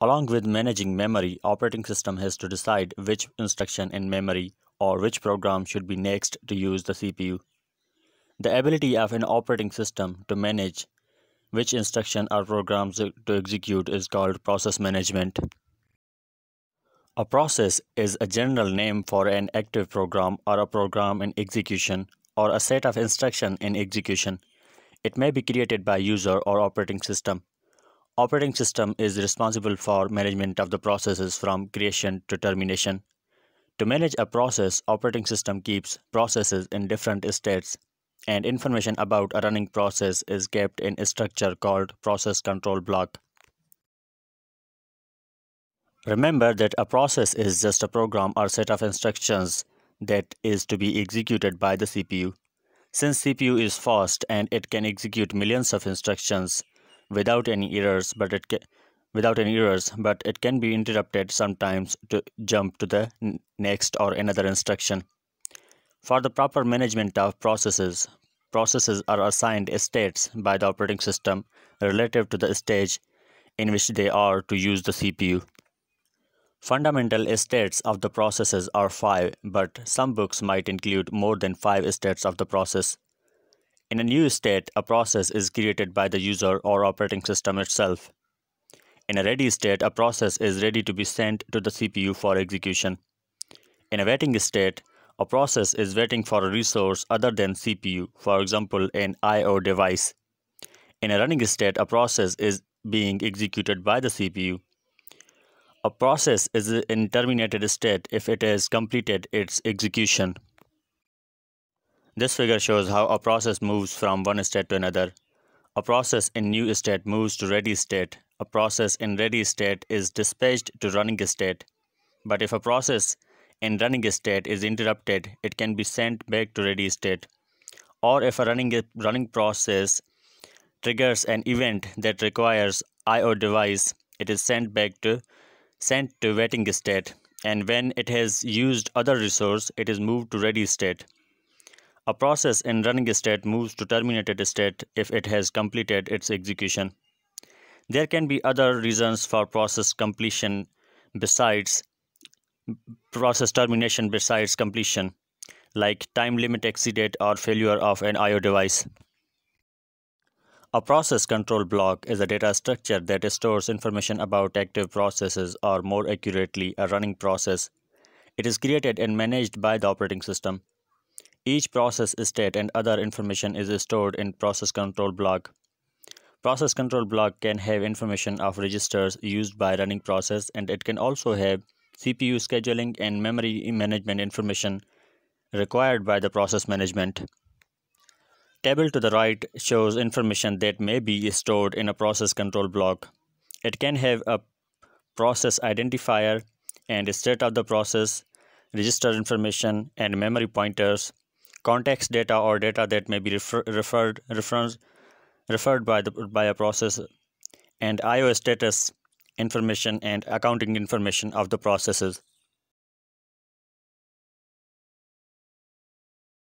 Along with managing memory, operating system has to decide which instruction in memory or which program should be next to use the CPU. The ability of an operating system to manage which instruction or programs to execute is called process management. A process is a general name for an active program or a program in execution or a set of instruction in execution. It may be created by user or operating system. Operating system is responsible for management of the processes from creation to termination. To manage a process, operating system keeps processes in different states and information about a running process is kept in a structure called process control block. Remember that a process is just a program or set of instructions that is to be executed by the CPU. Since CPU is fast and it can execute millions of instructions without any errors, but it can, without any errors, but it can be interrupted sometimes to jump to the next or another instruction. For the proper management of processes, processes are assigned states by the operating system relative to the stage in which they are to use the CPU. Fundamental states of the processes are five, but some books might include more than five states of the process. In a new state, a process is created by the user or operating system itself. In a ready state, a process is ready to be sent to the CPU for execution. In a waiting state, a process is waiting for a resource other than CPU, for example, an I.O. device. In a running state, a process is being executed by the CPU. A process is in terminated state if it has completed its execution. This figure shows how a process moves from one state to another. A process in new state moves to ready state. A process in ready state is dispatched to running state. But if a process in running state is interrupted, it can be sent back to ready state. Or if a running, running process triggers an event that requires I.O. device, it is sent back to sent to waiting state and when it has used other resource it is moved to ready state. A process in running state moves to terminated state if it has completed its execution. There can be other reasons for process completion besides process termination besides completion like time limit exceeded or failure of an IO device. A process control block is a data structure that stores information about active processes or more accurately a running process. It is created and managed by the operating system. Each process state and other information is stored in process control block. Process control block can have information of registers used by running process and it can also have CPU scheduling and memory management information required by the process management. Table to the right shows information that may be stored in a process control block. It can have a process identifier and state of the process, register information and memory pointers, context data or data that may be refer referred reference, referred by the by a process, and IO status information and accounting information of the processes.